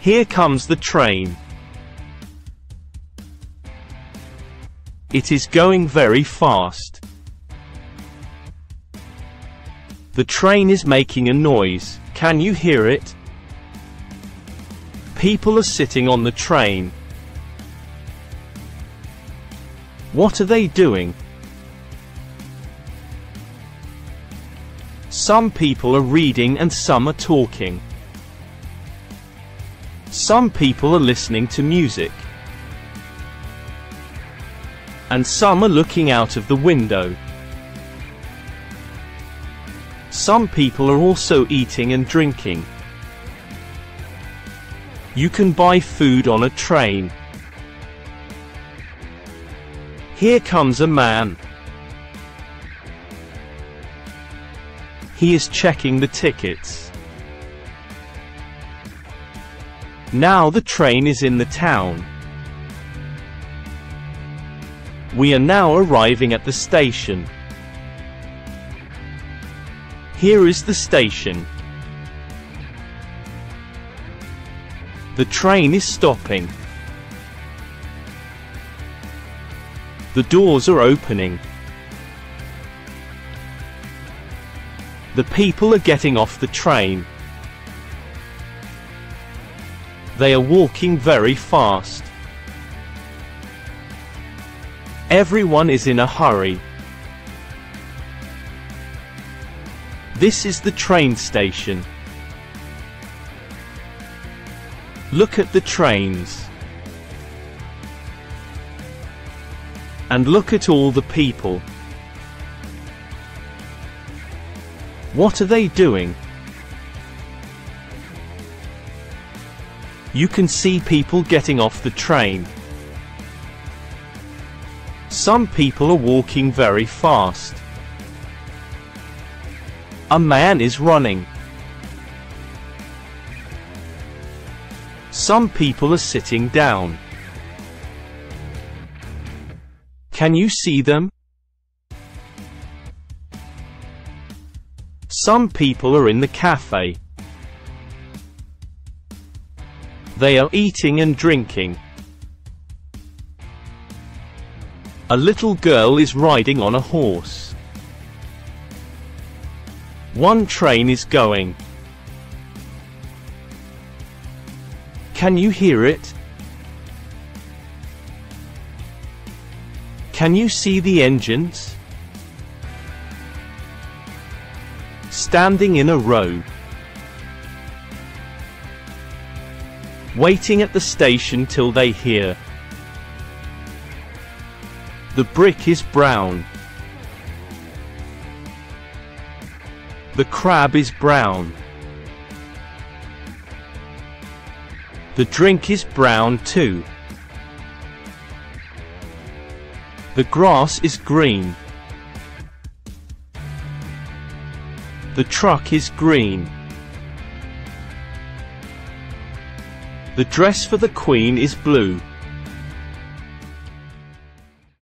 Here comes the train. It is going very fast. The train is making a noise. Can you hear it? People are sitting on the train. What are they doing? Some people are reading and some are talking. Some people are listening to music. And some are looking out of the window. Some people are also eating and drinking. You can buy food on a train. Here comes a man. He is checking the tickets. Now the train is in the town. We are now arriving at the station. Here is the station. The train is stopping. The doors are opening. The people are getting off the train. They are walking very fast. Everyone is in a hurry. This is the train station. Look at the trains. And look at all the people. What are they doing? You can see people getting off the train. Some people are walking very fast. A man is running. Some people are sitting down. Can you see them? Some people are in the cafe. They are eating and drinking. A little girl is riding on a horse. One train is going. Can you hear it? Can you see the engines? Standing in a row. Waiting at the station till they hear. The brick is brown. The crab is brown. The drink is brown too. The grass is green. The truck is green. The dress for the queen is blue.